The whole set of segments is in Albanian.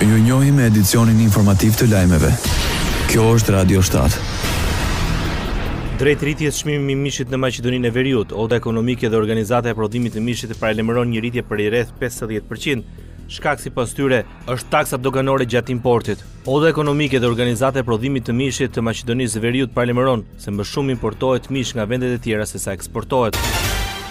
Ju njohim me edicionin informativ të lajmeve. Kjo është Radio 7. Drejt rritjes çmimi i mishit në Maqedoninë e Veriut, Oda Ekonomike dhe Organizata e Prodhimit të Mishit paralajmëron një rritje prej rreth 15% shkak sipas tyre është taksat doganore gjatë importit. Oda Ekonomike dhe Organizata e Prodhimit të Mishit të Maqedonisë së Veriut paralajmëron se më shumë importohet mish nga vendet e tjera sesa eksportohet.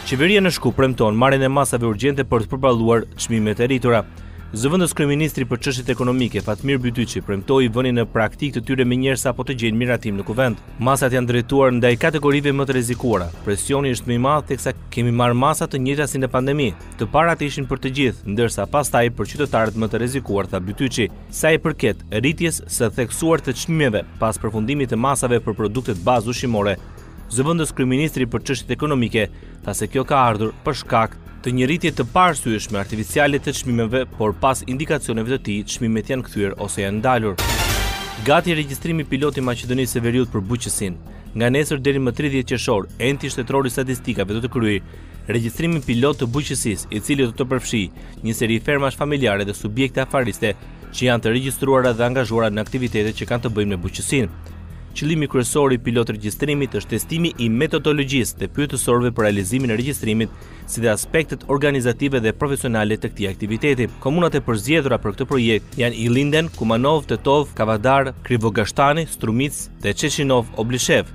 Qeveria në Shkup premton marrjen e masave urgjente për të përballuar çmimet e rritura. Zëvendëskryeministri për Çështjet Ekonomike, Fatmir Bytyqi, premtoi vënien në praktikë të tyre menjëherë sapo të gjejnë miratim në Kuvend. Masat janë drejtuar ndaj kategorive më të rrezikuara. Presioni është më i madh teksa kemi marrë masa të njëjta si në pandemi. Të parat ishin për të gjithë, ndërsa pastaj për qytetarët më të rrezikuar, tha Bytyqi. Sa i përket rritjes së theksuar të çmimeve pas përfundimit të masave për produktet bazë ushqimore, zëvendës kryeministri për çështjet ekonomike tha se kjo ka ardhur për shkak të një rritje të paarsyeshme artificiale të çmimeve, por pas indikacioneve të tij çmimet janë kthyer ose janë ndalur. Gati regjistrimi pilot i Maqedonisë së Veriut për bujqësinë. Nga nesër deri më tridhjetë qershor, Enti Shtetëror i Statistikave do të kryejë regjistrimin pilot të bujqësisë, i cili do të përfshijë një seri fermash familjare dhe subjekte afariste që janë të regjistruara dhe angazhuara në aktivitetet që kanë të bëjnë me bujqësinë. Qëllimi kryesor i pilot regjistrimit është testimi i metodologjisë dhe pyetësorëve për realizimin e regjistrimit, si dhe aspektet organizative dhe profesionale të këtij aktiviteti. Komunat e përzgjedhura për këtë projekt janë Ilinden, Kumanovë, Tetovë, Kavadar, Krivogashtani, Strumicë dhe Çeshinovë-Obleshevë.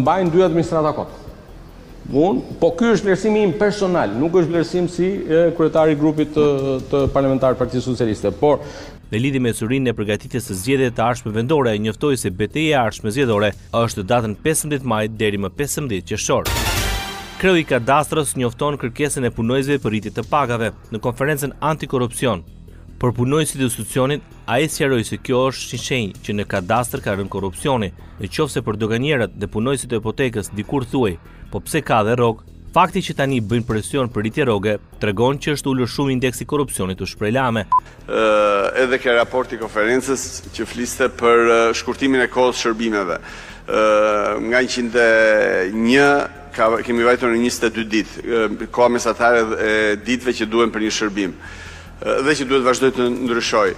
mbajnë dy administrata kot. Unë, po ky është vlerësimi im personal, nuk është vlerësim si kryetari i grupit të, të parlamentar Partisë Socialiste, por Në lidhje me ecurinë e përgatitjes së zgjedhjeve të ardhshme vendore, njoftoi se beteja e ardhshme zgjedhore është datën 15 maj deri më 15 qershor. Kreu i Kadastrës njofton kërkesën e punonjësve për rritje të pagave në konferencën antikorrupsion për punonjësit e institucionit Ai sqaroi se kjo është një shenjë që në kadastër ka rënë korrupsioni, në qoftë se për doganierët dhe punonjësit e Hipotekës dikur thuhej, po pse ka dhe rrogë, fakti që tani bëjnë presion për rritje rroge, tregon që është ulur shumë indeksi i korrupsionit u shpreh Lame. Edhe te raporti i konferencës që fliste për shkurtimin e kohës shërbimeve, nga njëqind e një ka kemi vajtur në njëzet e dy ditë, koha mesatare e ditëve që duhen për një shërbim. Dhe që duhet vazhdojë të ndryshojë.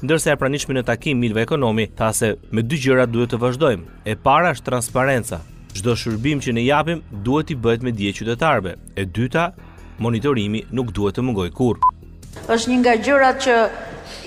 Ndërsa e pranishme në takim Milva Ekonomi tha se me dy gjëra duhet të vazhdojmë, e para është transparenca, çdo shërbim që ne japim duhet t'i bëhet me dije qytetarëve, e dyta monitorimi nuk duhet të mungojë kurrë. Është një nga gjërat që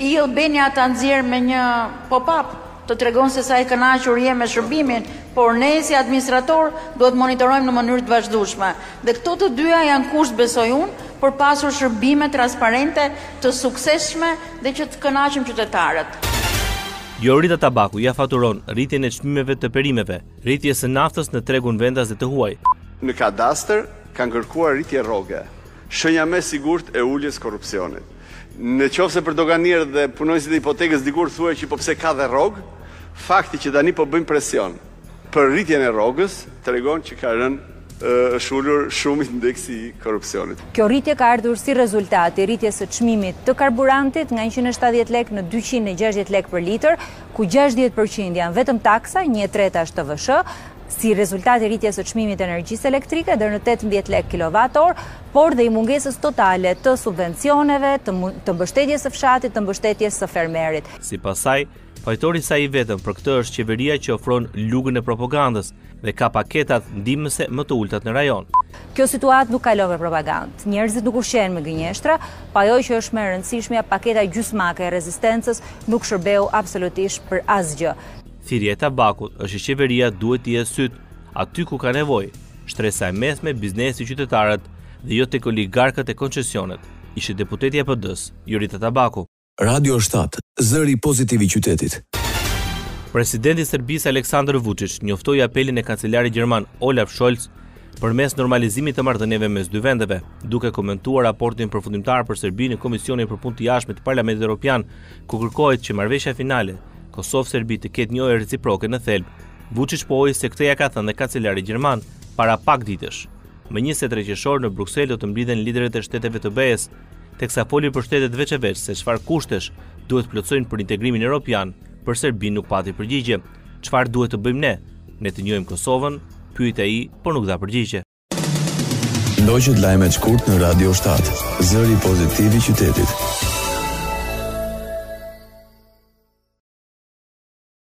e-Albania ta nxjerr me një pop up. Të tregon se sa i kënaqur je me shërbimin, por ne si administratorë duhet të monitorojmë në mënyrë të vazhdueshme. Dhe këto të dyja janë kusht besoj unë për të pasur shërbime transparente të suksesshme dhe që të kënaqim qytetarët. Jorida Tabaku ia faturon rritjen e çmimeve të perimeve, rritjes së naftës në tregun vendas dhe të huaj. Në Kadastër kanë kërkuar rritje rroge, shenja më e sigurt e uljes së korrupsionit. Në qoftë se për doganierët dhe punonjësit e hipotekës dikur thuhej që po pse ka dhe rrogë, fakti që tani po bëjmë presion për rritjen e rrogës tregon që ka rënë është ulur shumë indeksi i korrupsionit. Kjo rritje ka ardhur si rezultat i rritjes së çmimit të karburantit nga njëqind e shtatëdhjetë lekë në dyqind e gjashtëdhjetë lekë për litër, ku gjashtëdhjetë për qind janë vetëm taksa, një e treta është TVSH, si rezultat i rritjes së çmimit të energjisë elektrike deri në tetëmbëdhjetë lekë kilowatt orë, por dhe i mungesës totale të subvencioneve, të mbështetjes së fshatit, të mbështetjes së fermerit. Sipas saj, fajtori i vetëm për këtë është qeveria që ofron lugën e propagandës dhe ka paketat ndihmëse më të ulëta në rajon. Kjo situatë nuk kalon me propagandë. Njerëzit nuk ushqehen me gënjeshtra, po ajo që është më e rëndësishmja, paketa gjysmake e rezistencës nuk shërbeu absolutisht për asgjë. Thirrja e Tabakut është që qeveria duhet t'i ketë sytë aty ku ka nevojë, Shtresa e mesme, biznesi, qytetarët dhe jo tek oligarkët e koncesionet, ishte deputetja e PD-së, Jorida Tabaku. Radio shtatë, zëri pozitiv i qytetit. Presidenti i Serbisë, Aleksandër Vuçiç, njoftoi apelin e kancelarit gjerman, Olaf Scholz, përmes normalizimit të marrëdhënieve mes dy vendeve. Duke komentuar raportin përfundimtar për Serbinë në Komisionin për Punë të Jashtme të Parlamentit Evropian, ku kërkohet që marrëveshja finale Kosovë-Serbi të ketë njohje reciproke në thelb, Vuçiç pohoi se këtë ia ka thënë dhe kancelari gjerman para pak ditësh. Më njëzet e tre qershor në Bruksel do të mblidhen liderët e shteteve të BE-së, teksa foli për shtetet veç e veç se çfarë kushtesh duhet të plotësojnë për integrimin europian, për Serbinë nuk pati përgjigje. Çfarë duhet të bëjmë ne? Ne të njohim Kosovën? pyet ai, por nuk dha përgjigje. Ndoqët lajmet shkurt në Radio 7, zëri pozitiv i qytetit.